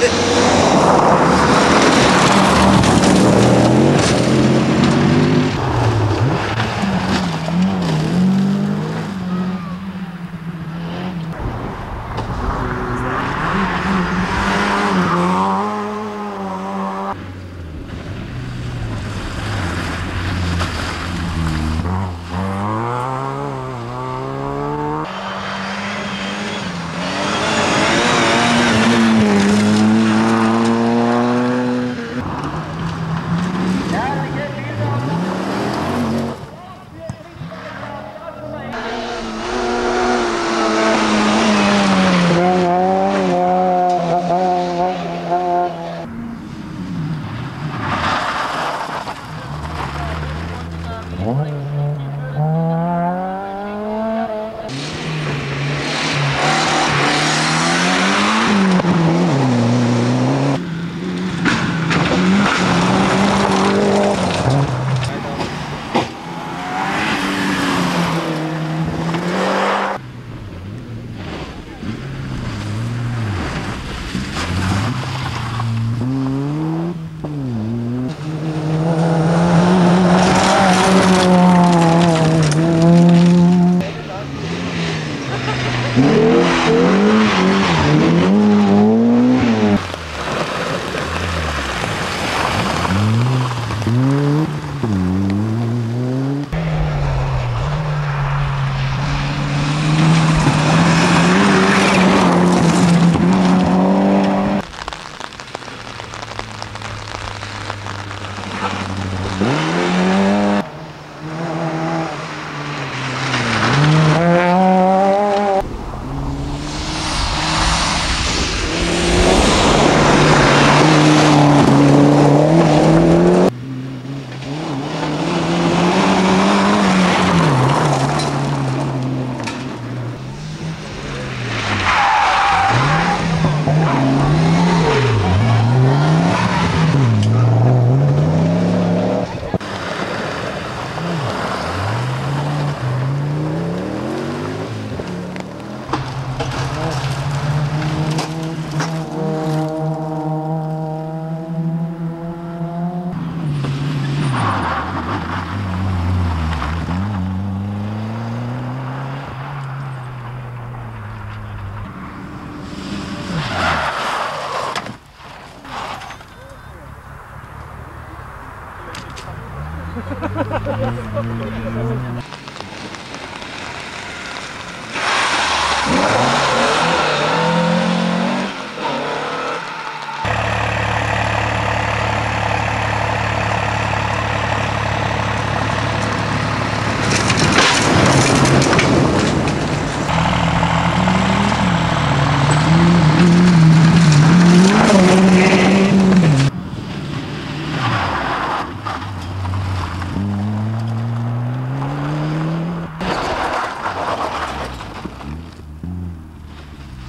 え Why?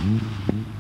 Mm-hmm.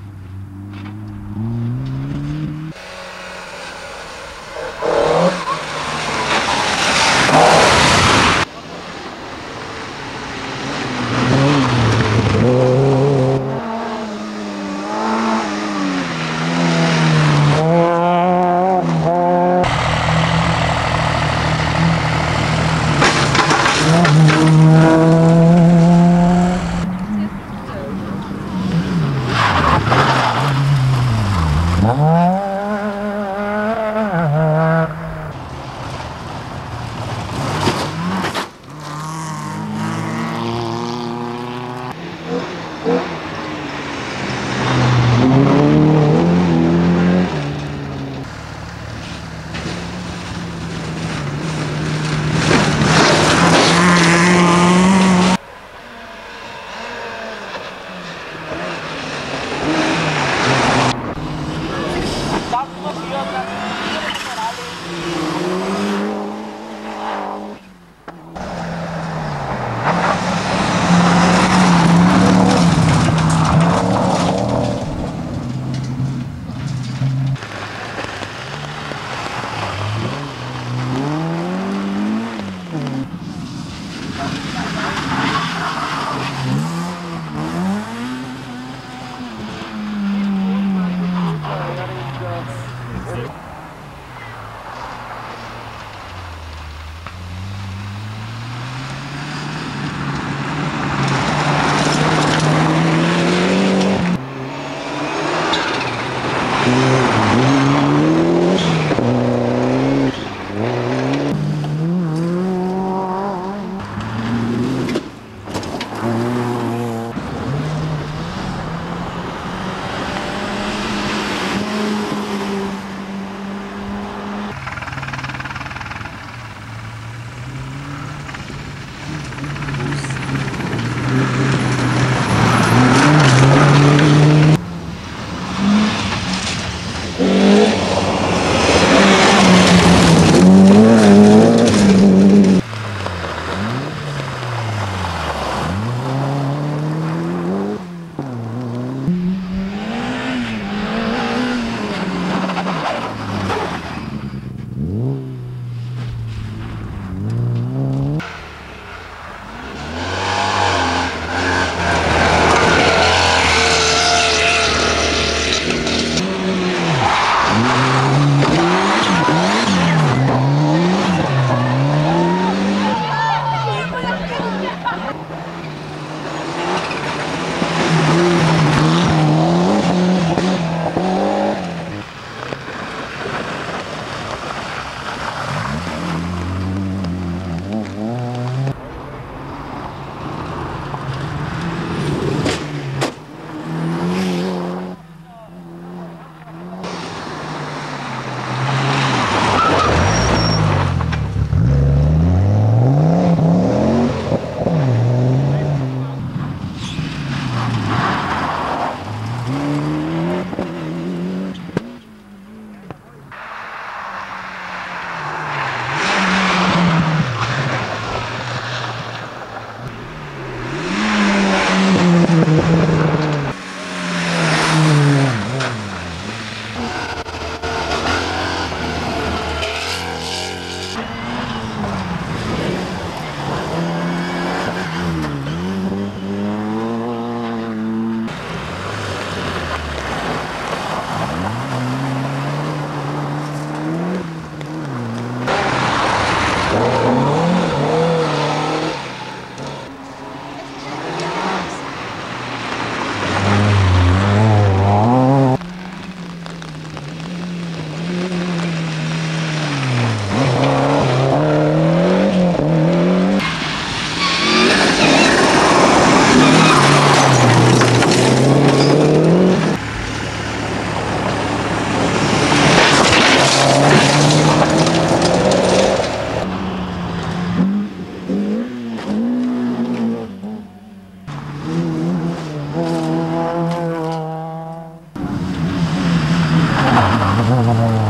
なるほどなる